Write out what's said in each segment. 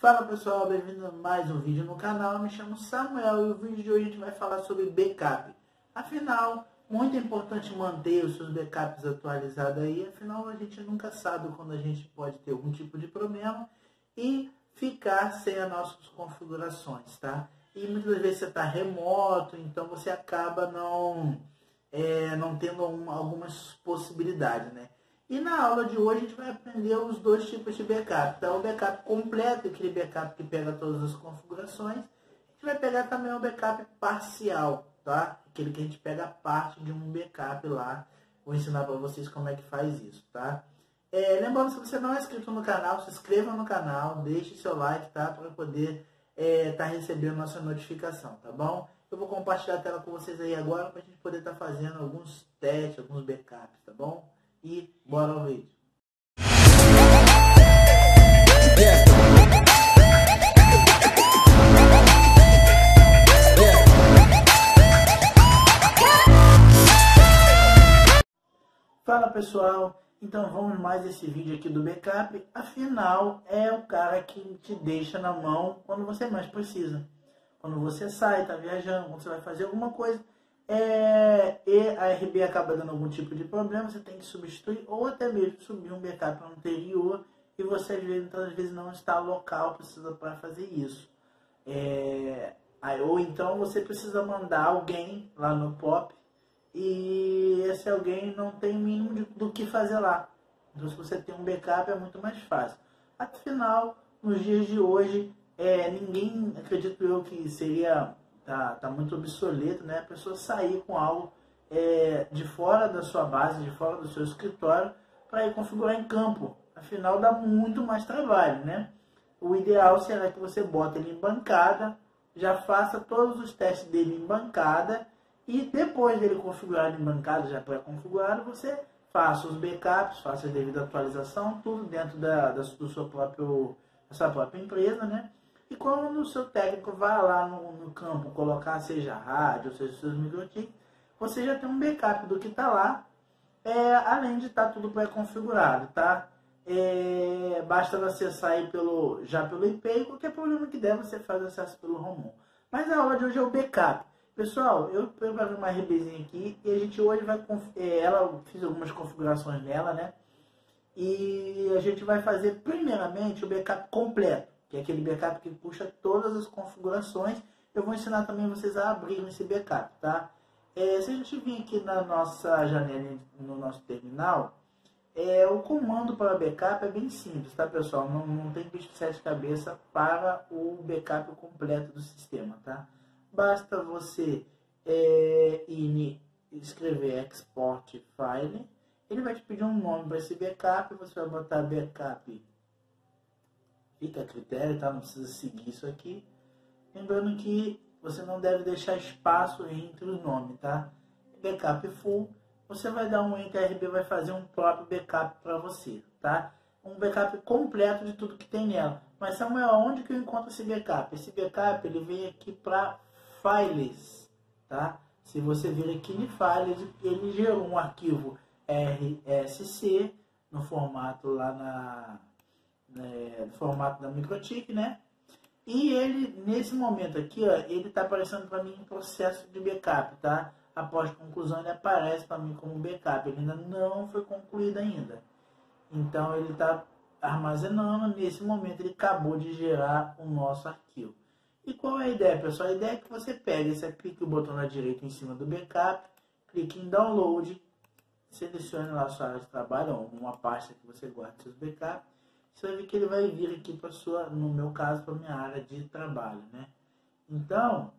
Fala pessoal, bem-vindo a mais um vídeo no canal. Eu me chamo Samuel e o vídeo de hoje a gente vai falar sobre backup. Afinal, muito importante manter os seus backups atualizados aí, afinal a gente nunca sabe quando a gente pode ter algum tipo de problema e ficar sem as nossas configurações, tá? E muitas vezes você está remoto, então você acaba não, é, não tendo uma, algumas possibilidades, né? E na aula de hoje a gente vai aprender os dois tipos de backup. Então, o backup completo, aquele backup que pega todas as configurações. A gente vai pegar também o backup parcial, tá? Aquele que a gente pega parte de um backup lá. Vou ensinar para vocês como é que faz isso, tá? É, lembrando, se você não é inscrito no canal, se inscreva no canal, deixe seu like, tá? Para poder estar é, tá recebendo nossa notificação, tá bom? Eu vou compartilhar a tela com vocês aí agora para a gente poder estar tá fazendo alguns testes, alguns backups, tá bom? E bora ao vídeo. Fala pessoal, então vamos mais esse vídeo aqui do backup. Afinal, é o cara que te deixa na mão quando você mais precisa. Quando você sai, está viajando, quando você vai fazer alguma coisa, é, e a RB acaba dando algum tipo de problema, você tem que substituir ou até mesmo subir um backup anterior e você às vezes, às vezes não está local, precisa para fazer isso. É, ou então você precisa mandar alguém lá no POP e esse alguém não tem o mínimo de, do que fazer lá. Então se você tem um backup é muito mais fácil. Afinal, nos dias de hoje, é, ninguém, acredito eu, que seria tá, tá muito obsoleto, né? A pessoa sair com algo é, de fora da sua base, de fora do seu escritório, para ir configurar em campo. Afinal, dá muito mais trabalho, né? O ideal será que você bota ele em bancada, já faça todos os testes dele em bancada e depois dele configurado em bancada, já pré-configurado, você faça os backups, faça a devida atualização, tudo dentro da, da, do seu próprio, da sua própria empresa, né? E quando o seu técnico vai lá no, no campo colocar, seja rádio, seja seus microchips, você já tem um backup do que está lá, é, além de estar tá tudo pré-configurado, tá? É, basta acessar pelo, já pelo IP e qualquer problema que der você faz acesso pelo ROMON. Mas a aula de hoje é o backup. Pessoal, eu preparei uma RBzinha aqui e a gente hoje vai... É, ela fiz algumas configurações nela, né? E a gente vai fazer primeiramente o backup completo que é aquele backup que puxa todas as configurações. Eu vou ensinar também vocês a abrir esse backup, tá? É, se a gente vir aqui na nossa janela, no nosso terminal, é, o comando para backup é bem simples, tá pessoal? Não, não tem bicho de sete cabeças para o backup completo do sistema, tá? Basta você é, ir escrever export file, ele vai te pedir um nome para esse backup, você vai botar backup Fica a critério, tá? Não precisa seguir isso aqui. Lembrando que você não deve deixar espaço entre os nomes, tá? Backup full, você vai dar um enter, RB vai fazer um próprio backup para você, tá? Um backup completo de tudo que tem nela. Mas Samuel, onde que eu encontro esse backup? Esse backup ele vem aqui para files, tá? Se você vir aqui em files, ele gerou um arquivo RSC no formato lá na é, no formato da microtik, né? E ele, nesse momento aqui, ó, ele está aparecendo para mim em processo de backup, tá? Após conclusão, ele aparece para mim como backup. Ele ainda não foi concluído ainda. Então, ele está armazenando. Nesse momento, ele acabou de gerar o nosso arquivo. E qual é a ideia, pessoal? A ideia é que você pega esse clique o botão na direita em cima do backup, clique em download, selecione lá a sua área de trabalho, ou uma pasta que você guarda seus backups você vai ver que ele vai vir aqui para sua, no meu caso, para minha área de trabalho, né? Então,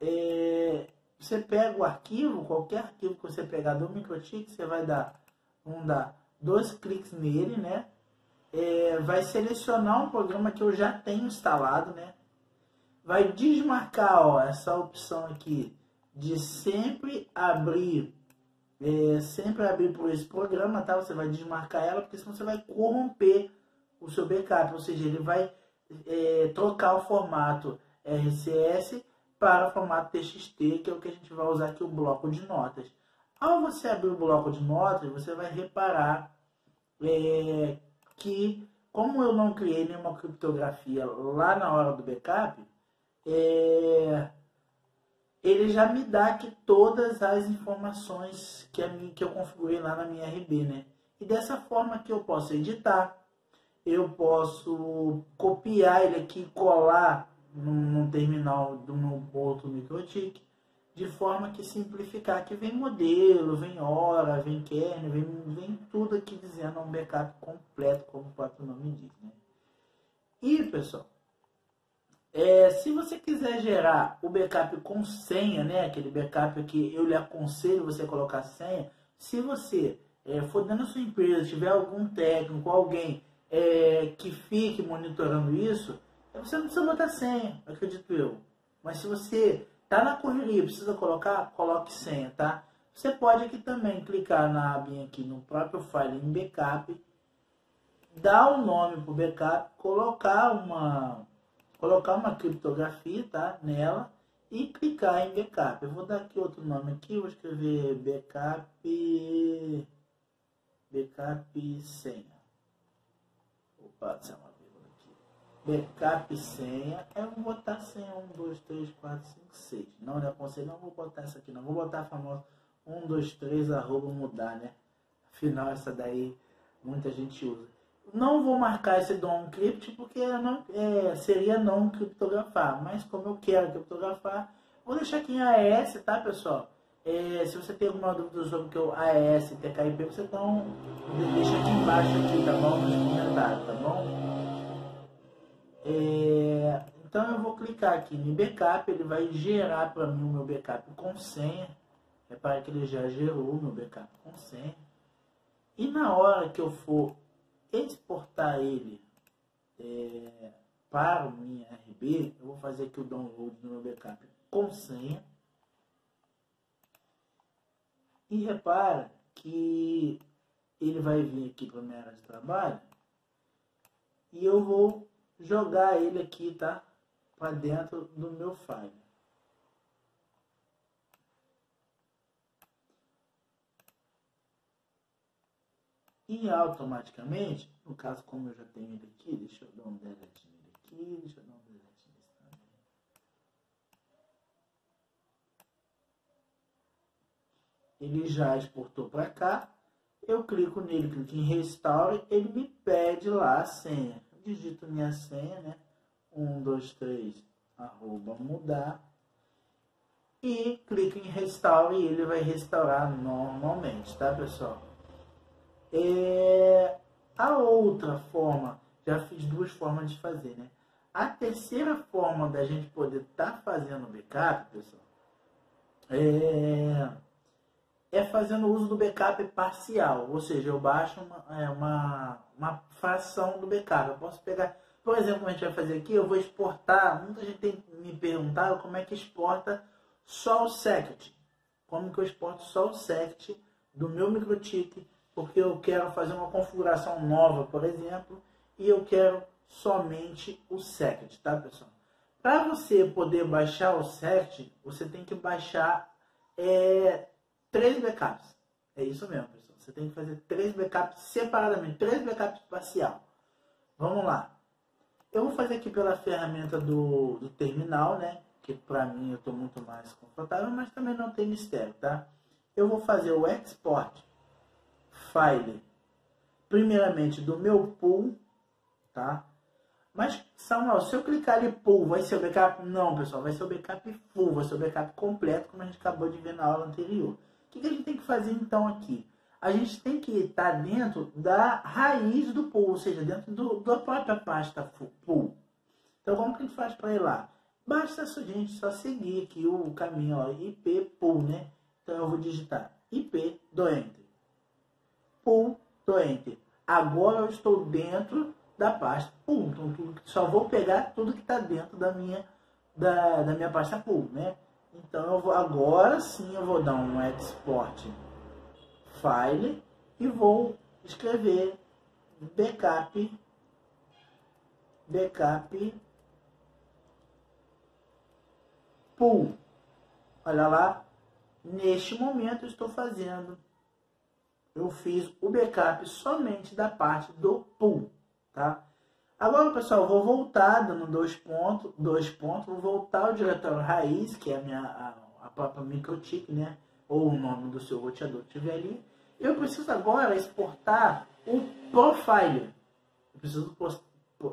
é, você pega o arquivo, qualquer arquivo que você pegar do microchip, você vai dar, vamos dar dois cliques nele, né? É, vai selecionar um programa que eu já tenho instalado, né? Vai desmarcar, ó, essa opção aqui de sempre abrir, é, sempre abrir por esse programa, tá? Você vai desmarcar ela, porque senão você vai corromper o seu backup, ou seja, ele vai é, trocar o formato RCS para o formato TXT, que é o que a gente vai usar aqui, o bloco de notas. Ao você abrir o bloco de notas, você vai reparar é, que como eu não criei nenhuma criptografia lá na hora do backup, é, ele já me dá aqui todas as informações que, a minha, que eu configurei lá na minha RB, né? E dessa forma que eu posso editar, eu posso copiar ele aqui e colar num, terminal do meu outro microtik, de forma que simplificar, que vem modelo, vem hora, vem kernel, vem, vem tudo aqui dizendo um backup completo, como o próprio nome diz. Né? E, pessoal, é, se você quiser gerar o backup com senha, né, aquele backup que eu lhe aconselho você colocar senha, se você é, for dentro da sua empresa, tiver algum técnico, alguém é, que fique monitorando isso, você não precisa botar senha, acredito eu. Mas se você tá na correria, precisa colocar, coloque senha, tá? Você pode aqui também clicar na abinha aqui no próprio file em backup, dar um nome para o backup, colocar uma, colocar uma criptografia, tá? Nela e clicar em backup. Eu vou dar aqui outro nome aqui, vou escrever backup, backup senha. Opa, senha backup senha, eu vou botar senha 1, 2, 3, 4, 5, 6. Não, não aconselho, não vou botar essa aqui não. Vou botar a famosa 1, 2, 3, arroba mudar, né? Afinal, essa daí muita gente usa. Não vou marcar esse DOM crypt porque não, é, seria não criptografar. Mas como eu quero criptografar, vou deixar aqui em AES, tá pessoal? É, se você tem alguma dúvida sobre o que é o AES TKIP, você então deixa aqui embaixo aqui, tá bom? Eu vou clicar aqui em backup, ele vai gerar para mim o meu backup com senha. Repare que ele já gerou o meu backup com senha. E na hora que eu for exportar ele é, para o minha RB, eu vou fazer aqui o download do meu backup com senha. E repara que ele vai vir aqui para minha área de trabalho e eu vou jogar ele aqui, tá? Para dentro do meu file. E automaticamente, no caso como eu já tenho ele aqui, deixa eu dar um delete nele aqui, deixa eu dar um delete nesse também. Ele já exportou para cá. Eu clico nele, clico em Restore, ele me pede lá a senha digito minha senha, né? 1, 2, 3, arroba mudar. E clico em restaure e ele vai restaurar normalmente, tá pessoal? É, a outra forma, já fiz duas formas de fazer, né? A terceira forma da gente poder estar tá fazendo backup, pessoal, é é fazendo uso do backup parcial, ou seja, eu baixo uma, é, uma, uma fração do backup. Eu posso pegar, por exemplo, a gente vai fazer aqui, eu vou exportar, muita gente tem me perguntado como é que exporta só o sect. Como que eu exporto só o sect do meu microtik, porque eu quero fazer uma configuração nova, por exemplo, e eu quero somente o sect, tá pessoal? Para você poder baixar o sect, você tem que baixar é, três backups. É isso mesmo, pessoal. Você tem que fazer três backups separadamente, três backups parcial. Vamos lá. Eu vou fazer aqui pela ferramenta do, do terminal, né? Que para mim eu estou muito mais confortável, mas também não tem mistério, tá? Eu vou fazer o export file, primeiramente do meu pool, tá? Mas, Samuel, se eu clicar ali pool, vai ser o backup? Não, pessoal, vai ser o backup full, vai ser o backup completo, como a gente acabou de ver na aula anterior que, que a gente tem que fazer então aqui? A gente tem que estar dentro da raiz do pool, ou seja, dentro do, da própria pasta pool. Então, como que a gente faz para ir lá? Basta a gente só seguir aqui o caminho, ó, IP pool, né? Então, eu vou digitar IP do Enter. Pool do Enter. Agora eu estou dentro da pasta pool. Então, tudo, só vou pegar tudo que está dentro da minha, da, da minha pasta pool, né? Então eu vou agora sim eu vou dar um export file e vou escrever backup backup pool. Olha lá, neste momento estou fazendo eu fiz o backup somente da parte do pool, tá? Agora, pessoal, vou voltar dando dois pontos, dois pontos, vou voltar ao diretório raiz, que é a minha a, a própria microtik, né? Ou o nome do seu roteador que tiver ali. Eu preciso agora exportar o profile. Eu preciso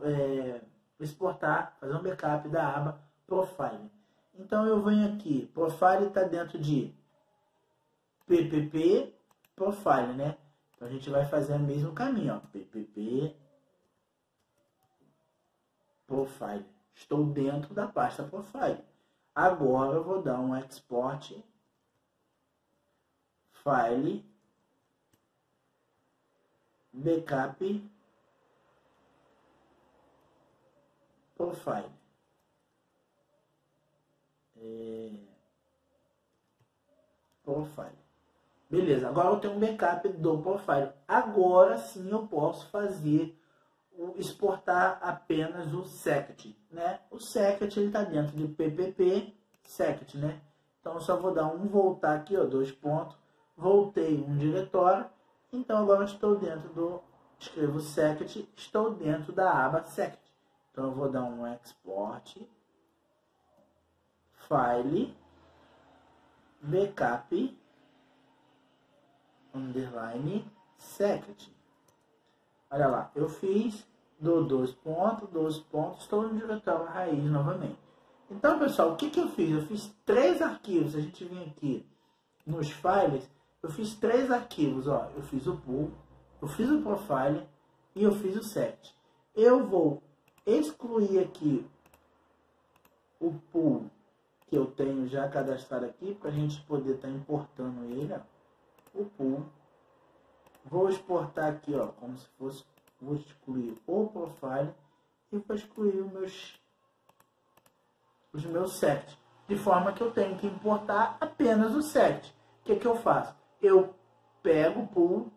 é, exportar, fazer um backup da aba profile. Então eu venho aqui, profile está dentro de ppp profile, né? Então a gente vai fazer o mesmo caminho, ó, ppp profile. Estou dentro da pasta profile. Agora eu vou dar um export file backup profile. É... Profile. Beleza, agora eu tenho um backup do profile. Agora sim eu posso fazer o exportar apenas o sect, né? O sect ele está dentro de ppp sect, né? Então eu só vou dar um voltar aqui, ó, dois pontos. Voltei um diretório. Então agora estou dentro do escrevo sect, estou dentro da aba sect. Então eu vou dar um export file backup underline sect. Olha lá, eu fiz, do dois pontos, dois pontos, estou no diretório raiz novamente. Então, pessoal, o que, que eu fiz? Eu fiz três arquivos. A gente vem aqui nos files, eu fiz três arquivos. Ó, eu fiz o pool, eu fiz o profile e eu fiz o set. Eu vou excluir aqui o pool que eu tenho já cadastrado aqui para a gente poder estar tá importando ele, ó, o pool. Vou exportar aqui, ó, como se fosse, vou excluir o profile e vou excluir os meus, os meus sets, de forma que eu tenho que importar apenas o set. O que, que eu faço? Eu pego o pool,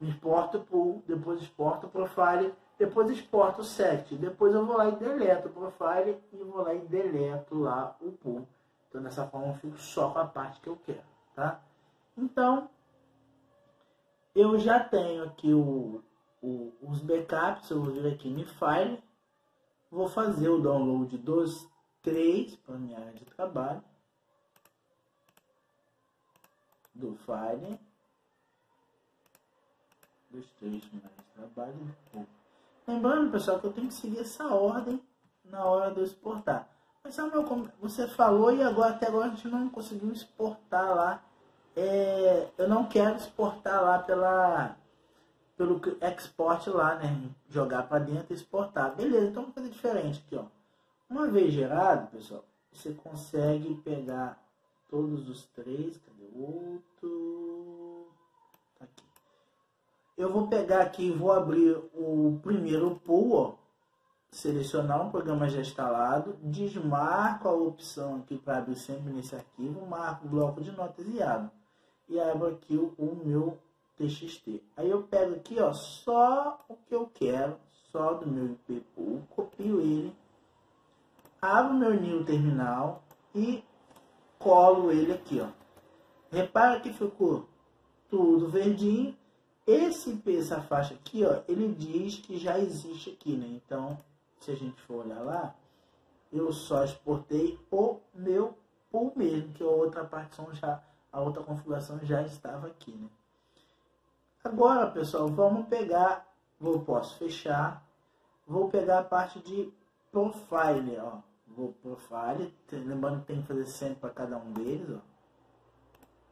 exporto o pool, depois exporto o profile, depois exporto o set, depois eu vou lá e deleto o profile e vou lá e deleto lá o pool. Então dessa forma eu fico só com a parte que eu quero, tá? Então, eu já tenho aqui o, o, os backups, eu vou vir aqui em File, vou fazer o download dos três para minha área de trabalho, do File, dos três minha área de trabalho, Lembrando, pessoal, que eu tenho que seguir essa ordem na hora de eu exportar. Mas Samuel, como você falou e agora até agora a gente não conseguiu exportar lá. É, eu não quero exportar lá pela pelo export lá, né? Jogar para dentro e exportar. Beleza, então vamos fazer diferente aqui, ó. Uma vez gerado, pessoal, você consegue pegar todos os três. Cadê o outro? Tá aqui. Eu vou pegar aqui e vou abrir o primeiro pool, ó selecionar um programa já instalado, desmarco a opção aqui para abrir sempre nesse arquivo, marco o bloco de notas e abro. E abro aqui o, o meu TXT. Aí eu pego aqui ó, só o que eu quero, só do meu IPPool, copio ele, abro meu new terminal e colo ele aqui. Ó. Repara que ficou tudo verdinho. Esse essa faixa aqui, ó, ele diz que já existe aqui, né? Então, se a gente for olhar lá, eu só exportei o meu pool mesmo, que a outra partição já, a outra configuração já estava aqui, né? Agora, pessoal, vamos pegar, vou posso fechar, vou pegar a parte de profile, ó. Vou profile, lembrando que tem que fazer sempre para cada um deles, ó.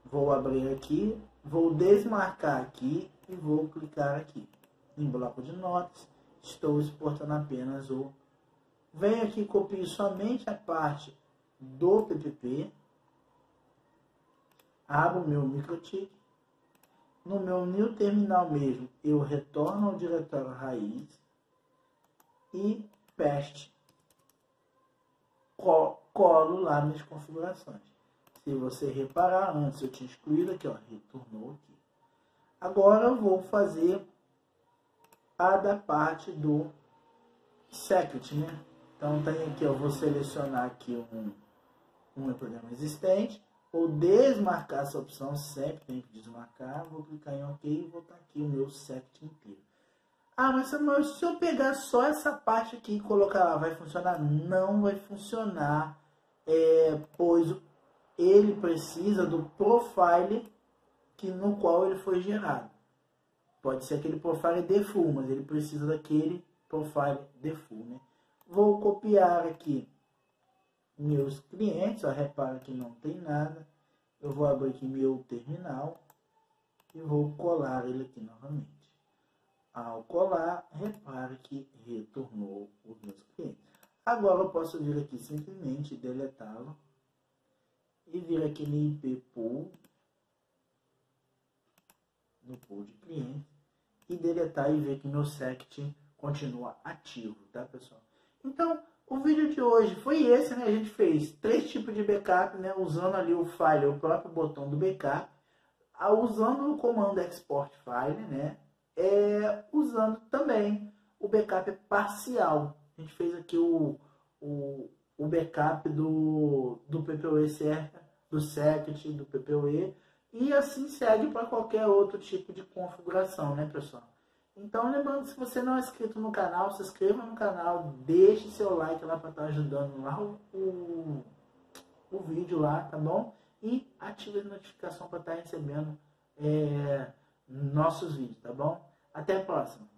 Vou abrir aqui, vou desmarcar aqui e vou clicar aqui em bloco de notas estou exportando apenas o. Venho aqui copio somente a parte do PPP. Abro meu microtik. No meu new terminal mesmo, eu retorno ao diretório raiz e paste. Colo lá minhas configurações. Se você reparar, antes eu tinha excluído aqui, ó, retornou aqui. Agora eu vou fazer a da parte do secret, né? Então tem aqui, eu vou selecionar aqui um, um programa existente, ou desmarcar essa opção, sempre tem que desmarcar, vou clicar em OK e vou estar aqui o meu secret. Ah, mas se eu pegar só essa parte aqui e colocar lá, vai funcionar? Não vai funcionar, é, pois ele precisa do profile que, no qual ele foi gerado. Pode ser aquele profile default, mas ele precisa daquele profile default. Né? Vou copiar aqui meus clientes, ó, repara que não tem nada. Eu vou abrir aqui meu terminal e vou colar ele aqui novamente. Ao colar, repare que retornou os meus clientes. Agora eu posso vir aqui simplesmente deletá-lo e vir aqui no IP pool, no pool de clientes e deletar e ver que meu sect continua ativo, tá pessoal? Então, o vídeo de hoje foi esse, né? A gente fez três tipos de backup, né? Usando ali o file, o próprio botão do backup, usando o comando export file, né? É, usando também o backup parcial. A gente fez aqui o, o, o backup do, do PPoE certo, do Secret, do PPoE, e assim segue para qualquer outro tipo de configuração, né, pessoal? Então, lembrando, se você não é inscrito no canal, se inscreva no canal, deixe seu like lá para estar tá ajudando lá o, o, o, vídeo lá, tá bom? E ative a notificação para estar tá recebendo é, nossos vídeos, tá bom? Até a próxima!